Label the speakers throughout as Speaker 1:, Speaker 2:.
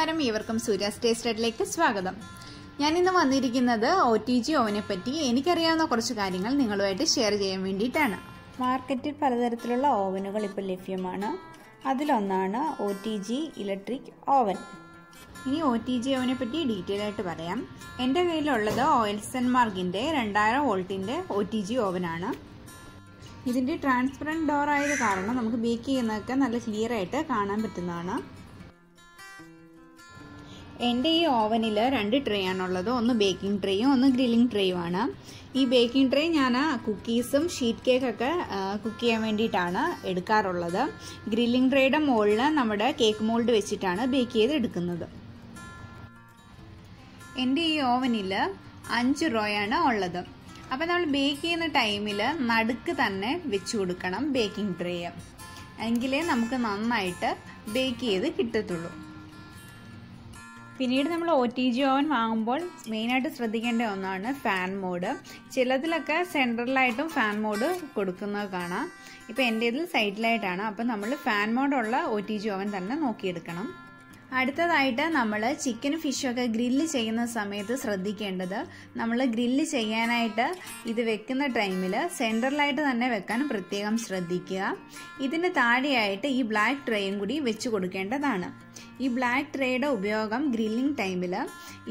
Speaker 1: നമസ്കാരം. ഇവർക്കും സൂര്യ സ്റ്റേസ്റ്റഡിലേക്ക് സ്വാഗതം. ഞാൻ ഇന്ന് വന്നിരിക്കുന്നത് ഒ ടി ജി ഓവനെ പറ്റി എനിക്കറിയാവുന്ന കുറച്ച് കാര്യങ്ങൾ നിങ്ങളുമായിട്ട് ഷെയർ ചെയ്യാൻ വേണ്ടിയിട്ടാണ്.
Speaker 2: മാർക്കറ്റിൽ പലതരത്തിലുള്ള ഓവനുകൾ ഇപ്പോൾ ലഭ്യമാണ്. അതിലൊന്നാണ് O T G electric oven.
Speaker 1: ഇനി ഒ ടി ജി ഓവനെ പറ്റി ഡീറ്റെയിൽ ആയിട്ട് പറയാം. എന്റെ കയ്യിലുള്ളത് ഓയിൽസൺ മാർഗിന്റെ രണ്ടായിരം വോൾട്ടിന്റെ ഒ ടി ജി ഓവനാണ്. ഇതിന്റെ ട്രാൻസ്പെറന്റ് ഡോർ ആയത് കാരണം നമുക്ക് ബേക്ക് ചെയ്യുന്നതൊക്കെ നല്ല ക്ലിയർ ആയിട്ട് കാണാൻ പറ്റുന്നതാണ്. എന്റെ ഈ ഓവനിൽ രണ്ട് ട്രേ ആണുള്ളത്. ഒന്ന് ബേക്കിംഗ് ട്രേയും ഒന്ന് ഗ്രില്ലിംഗ് ട്രേയും ആണ്. ഈ ബേക്കിംഗ് ട്രേ ഞാൻ കുക്കീസും ഷീറ്റ് കേക്കൊക്കെ കുക്ക് ചെയ്യാൻ വേണ്ടിയിട്ടാണ് എടുക്കാറുള്ളത്. ഗ്രില്ലിംഗ് ട്രേയുടെ മുകളിൽ നമ്മുടെ കേക്ക് മോൾഡ് വെച്ചിട്ടാണ് ബേക്ക് ചെയ്ത് എടുക്കുന്നത്. എന്റെ ഈ ഓവനിൽ അഞ്ച് റോയാണ് ഉള്ളത്. അപ്പോൾ നമ്മൾ ബേക്ക് ചെയ്യുന്ന ടൈമിൽ നടുക്ക് തന്നെ വെച്ച് കൊടുക്കണം ബേക്കിംഗ് ട്രേ എങ്കിലേ നമുക്ക് നന്നായിട്ട് ബേക്ക് ചെയ്ത് കിട്ടത്തുള്ളൂ. പിന്നീട് നമ്മൾ ഒ ടി ജി ഓവൻ വാങ്ങുമ്പോൾ മെയിനായിട്ട് ശ്രദ്ധിക്കേണ്ട ഒന്നാണ് ഫാൻ മോഡ് ചിലതിലൊക്കെ സെൻട്രലായിട്ടും ഫാൻ മോഡ് കൊടുക്കുന്നത് കാണാം. ഇപ്പോൾ എന്റെ ഇതിൽ സൈഡിലായിട്ടാണ് അപ്പോൾ നമ്മൾ ഫാൻ മോഡുള്ള ഒ ടി ജി ഓവൻ തന്നെ നോക്കിയെടുക്കണം. അടുത്തതായിട്ട് നമ്മൾ ചിക്കൻ ഫിഷൊക്കെ ഗ്രില്ല് ചെയ്യുന്ന സമയത്ത് ശ്രദ്ധിക്കേണ്ടത് നമ്മൾ ഗ്രില്ല് ചെയ്യാനായിട്ട് ഇത് വെക്കുന്ന ടൈമിൽ സെൻട്രലായിട്ട് തന്നെ വെക്കാൻ പ്രത്യേകം ശ്രദ്ധിക്കുക. ഇതിന് താഴെയായിട്ട് ഈ ബ്ലാക്ക് ട്രേയും കൂടി വെച്ച് കൊടുക്കേണ്ടതാണ്. ഈ ബ്ലാക്ക് ട്രേയുടെ ഉപയോഗം ഗ്രില്ലിംഗ് ടൈമിൽ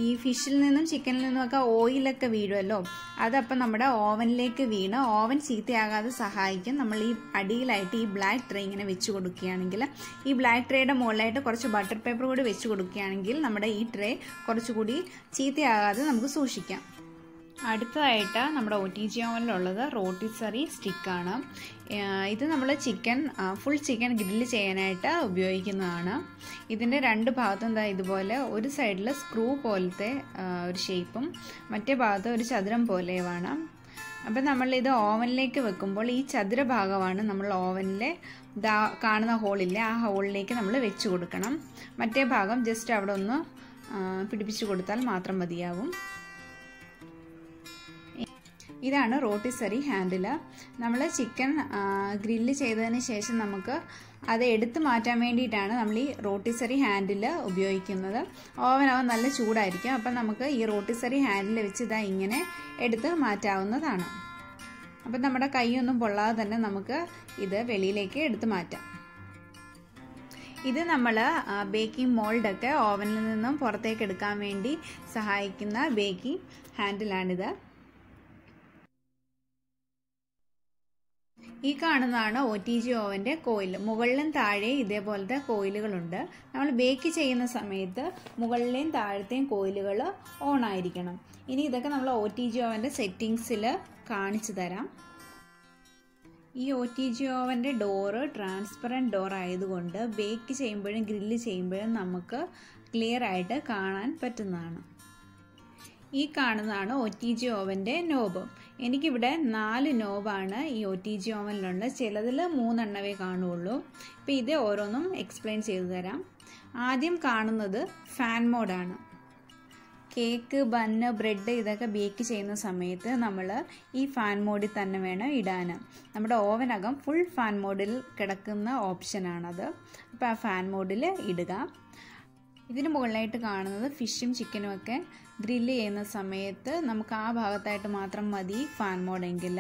Speaker 1: ഈ ഫിഷിൽ നിന്നും ചിക്കനിൽ നിന്നുമൊക്കെ ഓയിലൊക്കെ വീഴുമല്ലോ അതപ്പം നമ്മുടെ ഓവനിലേക്ക് വീണ് ഓവൻ ചീത്തയാകാതെ സഹായിക്കും. നമ്മൾ ഈ അടിയിലായിട്ട് ഈ ബ്ലാക്ക് ട്രേ ഇങ്ങനെ വെച്ച് കൊടുക്കുകയാണെങ്കിൽ ഈ ബ്ലാക്ക് ട്രേയുടെ മുകളിലായിട്ട് കുറച്ച് ബട്ടർ പേപ്പർ കൂടി വെച്ച് കൊടുക്കുകയാണെങ്കിൽ നമ്മുടെ ഈ ട്രേ കുറച്ചുകൂടി ചീത്തയാകാതെ നമുക്ക് സൂക്ഷിക്കാം. അടുത്തതായിട്ട് നമ്മുടെ ഒ ടി ജി ഓവനിലുള്ളത് റോട്ടിസറി സ്റ്റിക്കാണ്. ഇത് നമ്മൾ ചിക്കൻ ഫുൾ ചിക്കൻ ഗ്രില്ല് ചെയ്യാനായിട്ട് ഉപയോഗിക്കുന്നതാണ്. ഇതിന്റെ രണ്ട് ഭാഗത്തും എന്താ ഇതുപോലെ ഒരു സൈഡിൽ സ്ക്രൂ പോലത്തെ ഒരു ഷേപ്പും മറ്റേ ഭാഗത്ത് ഒരു ചതുരം പോലെയുമാണ്. അപ്പം നമ്മളിത് ഓവനിലേക്ക് വെക്കുമ്പോൾ ഈ ചതുര ഭാഗമാണ് നമ്മൾ ഓവനിലെ ദാ കാണുന്ന ഹോളില്ലേ ആ ഹോളിലേക്ക് നമ്മൾ വെച്ച് കൊടുക്കണം. മറ്റേ ഭാഗം ജസ്റ്റ് അവിടെ ഒന്ന് പിടിപ്പിച്ച് കൊടുത്താൽ മാത്രം മതിയാവും. ഇതാണ് റോട്ടിസറി ഹാൻഡിൽ നമ്മൾ ചിക്കൻ ഗ്രില്ല് ചെയ്തതിന് ശേഷം നമുക്ക് അത് എടുത്തു മാറ്റാൻ വേണ്ടിയിട്ടാണ് നമ്മൾ ഈ റോട്ടിസറി ഹാൻഡിൽ ഉപയോഗിക്കുന്നത്. ഓവൻ അവൻ നല്ല ചൂടായിരിക്കും. അപ്പം നമുക്ക് ഈ റോട്ടിസറി ഹാൻഡിൽ വെച്ച് ഇതാ ഇങ്ങനെ എടുത്ത് മാറ്റാവുന്നതാണ്. അപ്പം നമ്മുടെ കൈയൊന്നും പൊള്ളാതെ തന്നെ നമുക്ക് ഇത് വെളിയിലേക്ക് എടുത്തു മാറ്റാം. ഇത് നമ്മൾ ബേക്കിംഗ് മോൾഡൊക്കെ ഓവനിൽ നിന്നും പുറത്തേക്ക് എടുക്കാൻ വേണ്ടി സഹായിക്കുന്ന ബേക്കിംഗ് ഹാൻഡിലാണിത്. ഈ കാണുന്നതാണ് ഒ ടി ജി ഓവന്റെ കോയിൽ. മുകളിലും താഴെ ഇതേപോലത്തെ കോയിലുകളുണ്ട്. നമ്മൾ ബേക്ക് ചെയ്യുന്ന സമയത്ത് മുകളിലെയും താഴത്തെയും കോയിലുകൾ ഓൺ ആയിരിക്കണം. ഇനി ഇതൊക്കെ നമ്മൾ ഒ ടി ജി ഓവന്റെ സെറ്റിങ്സിൽ കാണിച്ചു തരാം. ഈ ഒ ടി ജി ഓവന്റെ ഡോറ് ട്രാൻസ്പെറന്റ് ഡോർ ആയതുകൊണ്ട് ബേക്ക് ചെയ്യുമ്പോഴും ഗ്രില്ല് ചെയ്യുമ്പോഴും നമുക്ക് ക്ലിയർ ആയിട്ട് കാണാൻ പറ്റുന്നതാണ്. ഈ കാണുന്നതാണ് ഒ ടി ജി ഓവന്റെ നോബ് എനിക്കിവിടെ നാല് നോബാണ് ഈ ഒ ടി ജി ഓവനിലുണ്ട് ചിലതിൽ മൂന്നെണ്ണവേ കാണുകയുള്ളൂ അപ്പോൾ ഇത് ഓരോന്നും എക്സ്പ്ലെയിൻ ചെയ്തു തരാം. ആദ്യം കാണുന്നത് ഫാൻ മോഡാണ് കേക്ക് ബന്ന് ബ്രെഡ് ഇതൊക്കെ ബേക്ക് ചെയ്യുന്ന സമയത്ത് നമ്മൾ ഈ ഫാൻ മോഡിൽ തന്നെ വേണം ഇടാൻ നമ്മുടെ ഓവനകം ഫുൾ ഫാൻ മോഡിൽ കിടക്കുന്ന ഓപ്ഷനാണത് അപ്പോൾ ആ ഫാൻ മോഡിൽ ഇടുക. ഇതിന് മുകളിലായിട്ട് കാണുന്നത് ഫിഷും ചിക്കനും ഒക്കെ ഗ്രില്ല് ചെയ്യുന്ന സമയത്ത് നമുക്ക് ആ ഭാഗത്തായിട്ട് മാത്രം മതി ഫാൻ മോഡെങ്കിൽ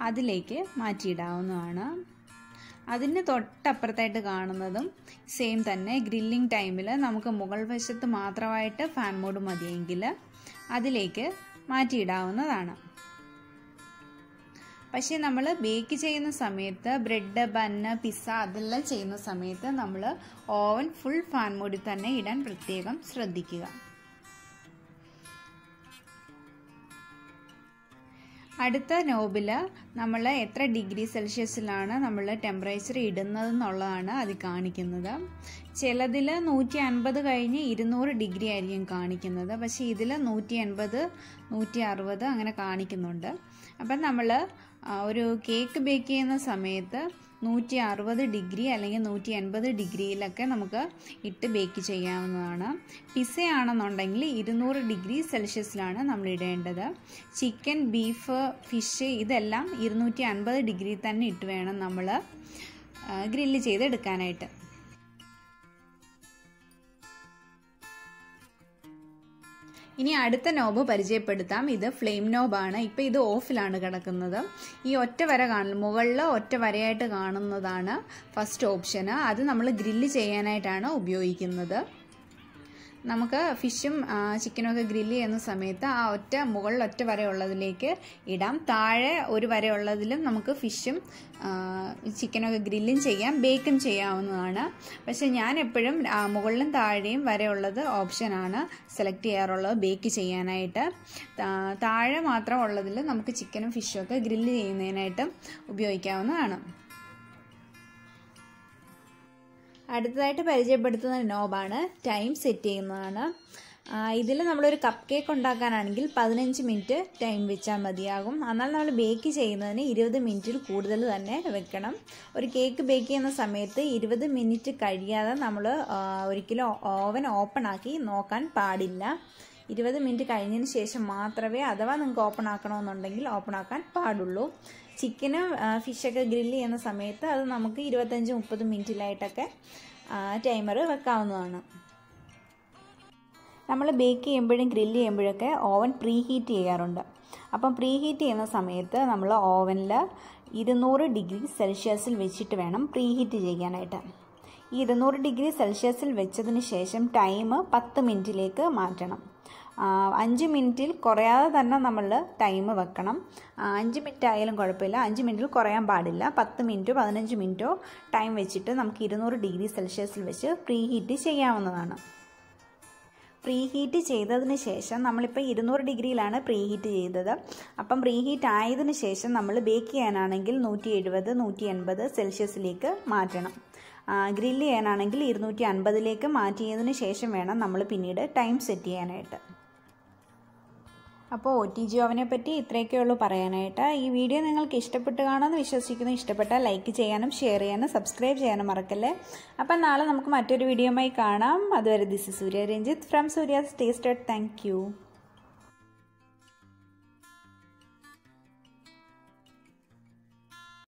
Speaker 1: അതിലേക്ക് മാറ്റിയിടാവുന്നതാണ്. അതിന് തൊട്ടപ്പുറത്തായിട്ട് കാണുന്നതും സെയിം തന്നെ. ഗ്രില്ലിംഗ് ടൈമിൽ നമുക്ക് മുകൾ വശത്ത് മാത്രമായിട്ട് ഫാൻ മോഡ് മതിയെങ്കിൽ അതിലേക്ക് മാറ്റിയിടാവുന്നതാണ്. പക്ഷേ നമ്മൾ ബേക്ക് ചെയ്യുന്ന സമയത്ത് ബ്രെഡ് ബന്ന് പിസ്സ അതെല്ലാം ചെയ്യുന്ന സമയത്ത് നമ്മൾ ഓവൻ ഫുൾ ഫാൻ മോഡിൽ തന്നെ ഇടാൻ പ്രത്യേകം ശ്രദ്ധിക്കുക. അടുത്ത നോബിൽ നമ്മൾ എത്ര ഡിഗ്രി സെൽഷ്യസിലാണ് നമ്മൾ ടെമ്പറേച്ചർ ഇടുന്നത് എന്നുള്ളതാണ് അത് കാണിക്കുന്നത്. ചിലതിൽ നൂറ്റി അൻപത് കഴിഞ്ഞ് ഇരുന്നൂറ് ഡിഗ്രി ആയിരിക്കും കാണിക്കുന്നത്. പക്ഷേ ഇതിൽ നൂറ്റി അൻപത് നൂറ്റി അറുപത് അങ്ങനെ കാണിക്കുന്നുണ്ട്. അപ്പം നമ്മൾ ഒരു കേക്ക് ബേക്ക് ചെയ്യുന്ന സമയത്ത് നൂറ്റി അറുപത് ഡിഗ്രി അല്ലെങ്കിൽ നൂറ്റി എൺപത് ഡിഗ്രിയിലൊക്കെ നമുക്ക് ഇട്ട് ബേക്ക് ചെയ്യാവുന്നതാണ്. പിസയാണെന്നുണ്ടെങ്കിൽ ഇരുന്നൂറ് ഡിഗ്രി സെൽഷ്യസിലാണ് നമ്മൾ ഇടേണ്ടത്. ചിക്കൻ ബീഫ് ഫിഷ് ഇതെല്ലാം ഇരുന്നൂറ്റി അൻപത് ഡിഗ്രി തന്നെ ഇട്ട് വേണം നമ്മൾ ഗ്രില്ല് ചെയ്തെടുക്കാനായിട്ട്. ഇനി അടുത്ത നോബ് പരിചയപ്പെടുത്താം. ഇത് ഫ്ലെയിം നോബാണ് ഇപ്പം ഇത് ഓഫിലാണ് കിടക്കുന്നത്. ഈ ഒറ്റ വര കാണുന്നത് മുകളിൽ ഒറ്റ വരയായിട്ട് കാണുന്നതാണ് ഫസ്റ്റ് ഓപ്ഷന് അത് നമ്മൾ ഗ്രില്ല് ചെയ്യാനായിട്ടാണ് ഉപയോഗിക്കുന്നത്. നമുക്ക് ഫിഷും ചിക്കനും ഒക്കെ ഗ്രില്ല് ചെയ്യുന്ന സമയത്ത് ആ ഒറ്റ മുകളിൽ ഒറ്റ വരയുള്ളതിലേക്ക് ഇടാം. താഴെ ഒരു വരയുള്ളതിലും നമുക്ക് ഫിഷും ചിക്കനൊക്കെ ഗ്രില്ലും ചെയ്യാം. ബേക്കും ചെയ്യാവുന്നതാണ്. പക്ഷെ ഞാൻ എപ്പോഴും മുകളിലും താഴെയും വരെയുള്ളത് ഓപ്ഷനാണ് സെലക്ട് ചെയ്യാറുള്ളത് ബേക്ക് ചെയ്യാനായിട്ട്. താഴെ മാത്രം ഉള്ളതിൽ നമുക്ക് ചിക്കനും ഫിഷും ഒക്കെ ഗ്രില്ല് ചെയ്യുന്നതിനായിട്ട് ഉപയോഗിക്കാവുന്നതാണ്. അടുത്തതായിട്ട് പരിചയപ്പെടുത്തുന്ന നോബാണ്. ടൈം സെറ്റ് ചെയ്യുന്നതാണ്. ഇതിൽ നമ്മളൊരു കപ്പ് കേക്ക് ഉണ്ടാക്കാനാണെങ്കിൽ പതിനഞ്ച് മിനിറ്റ് ടൈം വെച്ചാൽ മതിയാകും. എന്നാൽ നമ്മൾ ബേക്ക് ചെയ്യുന്നതിന് ഇരുപത് മിനിറ്റിൽ കൂടുതൽ തന്നെ വെക്കണം. ഒരു കേക്ക് ബേക്ക് ചെയ്യുന്ന സമയത്ത് ഇരുപത് മിനിറ്റ് കഴിയാതെ നമ്മൾ ഒരിക്കലും ഓവൻ ഓപ്പൺ ആക്കി നോക്കാൻ പാടില്ല. ഇരുപത് മിനിറ്റ് കഴിഞ്ഞതിന് ശേഷം മാത്രമേ അഥവാ നിങ്ങൾക്ക് ഓപ്പൺ ആക്കണമെന്നുണ്ടെങ്കിൽ ഓപ്പൺ ആക്കാൻ പാടുള്ളൂ. ചിക്കനും ഫിഷൊക്കെ ഗ്രില്ല് ചെയ്യുന്ന സമയത്ത് അത് നമുക്ക് ഇരുപത്തഞ്ച് മുപ്പത് മിനിറ്റിലായിട്ടൊക്കെ ടൈമർ വെക്കാവുന്നതാണ്. നമ്മൾ ബേക്ക് ചെയ്യുമ്പോഴും ഗ്രില്ല് ചെയ്യുമ്പോഴൊക്കെ ഓവൻ പ്രീ ഹീറ്റ് ചെയ്യാറുണ്ട്. അപ്പം പ്രീ ഹീറ്റ് ചെയ്യുന്ന സമയത്ത് നമ്മൾ ഓവനിൽ ഇരുന്നൂറ് ഡിഗ്രി സെൽഷ്യസിൽ വെച്ചിട്ട് വേണം പ്രീ ഹീറ്റ് ചെയ്യാനായിട്ട്. ഈ ഇരുന്നൂറ് ഡിഗ്രി സെൽഷ്യസിൽ വെച്ചതിന് ശേഷം ടൈം പത്ത് മിനിറ്റിലേക്ക് മാറ്റണം. അഞ്ച് മിനിറ്റിൽ കുറയാതെ തന്നെ നമ്മൾ ടൈം വെക്കണം. അഞ്ച് മിനിറ്റ് ആയാലും കുഴപ്പമില്ല. അഞ്ച് മിനിറ്റിൽ കുറയാൻ പാടില്ല. പത്ത് മിനിറ്റോ പതിനഞ്ച് മിനിറ്റോ ടൈം വെച്ചിട്ട് നമുക്ക് ഇരുന്നൂറ് ഡിഗ്രി സെൽഷ്യസിൽ വെച്ച് പ്രീ ഹീറ്റ് ചെയ്യാവുന്നതാണ്. പ്രീ ഹീറ്റ് ചെയ്തതിന് ശേഷം നമ്മളിപ്പോൾ ഇരുന്നൂറ് ഡിഗ്രിയിലാണ് പ്രീ ഹീറ്റ് ചെയ്തത്. അപ്പം പ്രീ ഹീറ്റ് ആയതിന് ശേഷം നമ്മൾ ബേക്ക് ചെയ്യാനാണെങ്കിൽ നൂറ്റി എഴുപത് നൂറ്റി എൺപത് സെൽഷ്യസിലേക്ക് മാറ്റണം ഗ്രില്ല് ചെയ്യാനാണെങ്കിൽ ഇരുന്നൂറ്റി അൻപതിലേക്ക് മാറ്റിയതിന് ശേഷം വേണം നമ്മൾ പിന്നീട് ടൈം സെറ്റ് ചെയ്യാനായിട്ട്. അപ്പോൾ ഒ ടി ജിയോവിനെ പറ്റി ഇത്രയൊക്കെ ഉള്ളൂ പറയാനായിട്ട്. ഈ വീഡിയോ നിങ്ങൾക്ക് ഇഷ്ടപ്പെട്ട് കാണുമെന്ന് വിശ്വസിക്കുന്നു. ഇഷ്ടപ്പെട്ടാൽ ലൈക്ക് ചെയ്യാനും ഷെയർ ചെയ്യാനും സബ്സ്ക്രൈബ് ചെയ്യാനും മറക്കല്ലേ? അപ്പം നാളെ നമുക്ക് മറ്റൊരു വീഡിയോയുമായി കാണാം. അതുവരെ this Surya Ranjith from Surya tasted thank